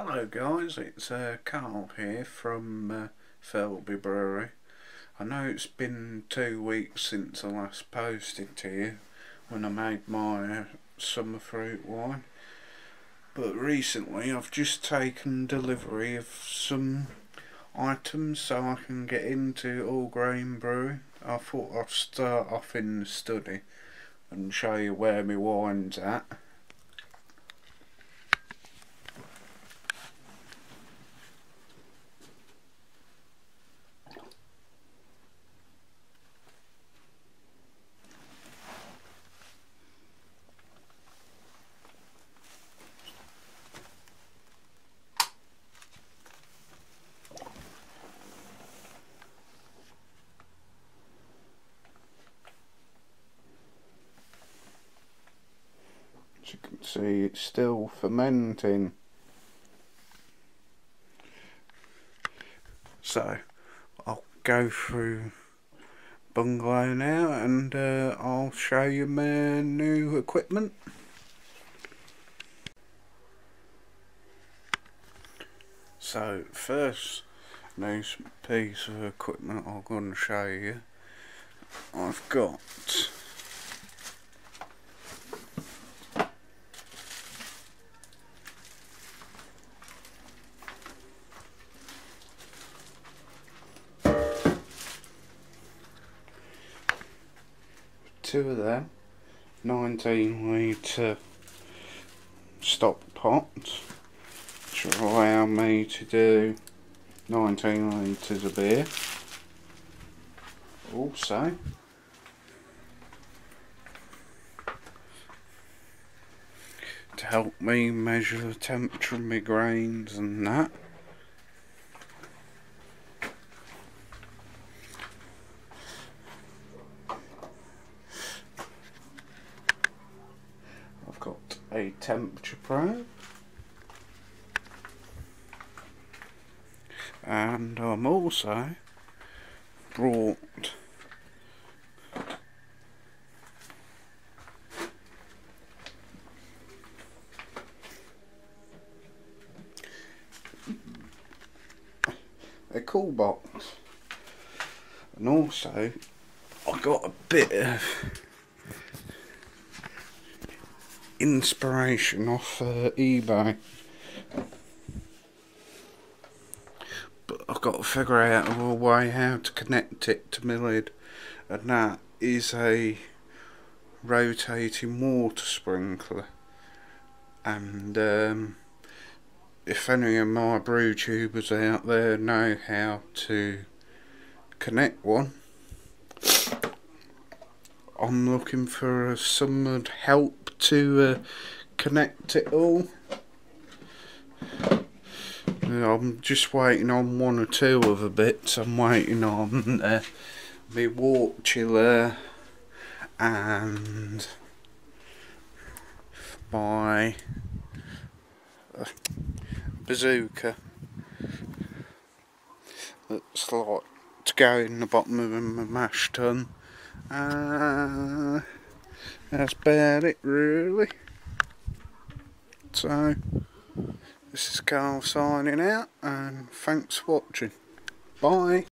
Hello guys, it's uh, Carl here from uh, Felby Brewery. I know it's been two weeks since I last posted to you when I made my uh, summer fruit wine. But recently I've just taken delivery of some items so I can get into all grain brewing. I thought I'd start off in the study and show you where my wine's at. As you can see it's still fermenting. So I'll go through bungalow now and uh, I'll show you my new equipment. So first nice piece of equipment I'm going to show you I've got two of them. 19 litre stock pots which will allow me to do 19 litres of beer. Also to help me measure the temperature of my grains and that I've got a temperature probe and I'm also brought a cool box. And also I got a bit of inspiration off uh, eBay. But I've got to figure out a way how to connect it to my lid and that is a rotating water sprinkler. And um, if any of my brew tubers out there know how to connect one I'm looking for some help to uh, connect it all. I'm just waiting on one or two other bits. I'm waiting on uh, the wort chiller and my uh, bazooka. That's like to go in the bottom of my mash tun. Uh, that's about it really. So, this is Carl signing out and thanks for watching. Bye.